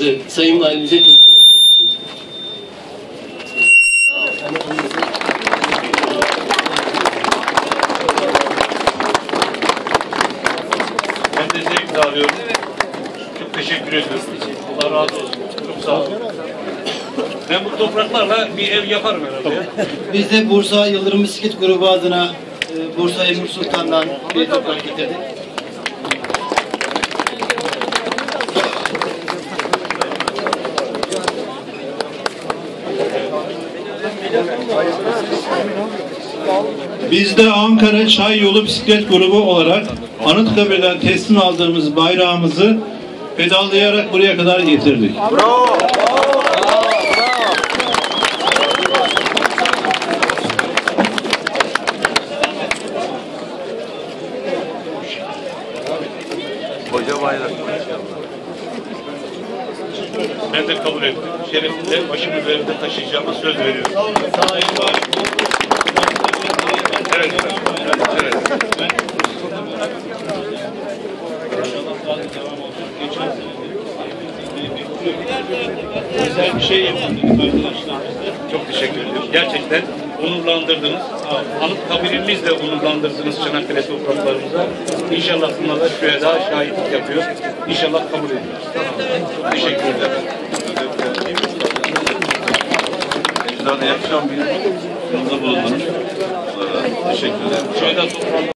bayrağımızı Sayın Valimize teslim etmek için. Ben de zevk alıyorum. Çok teşekkür ediyorum. Allah razı olsun. Çok sağ olun. Ben bu topraklarla bir ev yaparım herhalde ya. Biz de Bursa Yıldırım Bisiklet Grubu adına e, Bursa Emir Sultan'dan bir toprak getirdik. Biz de Ankara Çay Yolu Bisiklet Grubu olarak Anıtkabir'den teslim aldığımız bayrağımızı pedallayarak buraya kadar getirdik. Koca bayrak. De kabul ettim. Şerefle başımın üzerinde taşıyacağıma söz veriyorum. Evet, evet, bir şey yapmadık arkadaşlar. Çok teşekkür ederim. Gerçekten onurlandırdınız. Anıtkabirimiz de onurlandırdınız Çanakkale topraklarımıza. İnşallah buna da şüheda şahitlik yapıyor. İnşallah kabul ediyoruz. Teşekkür ederim. Ecdada yakışan bir yanında bulundunuz. Teşekkür ederim.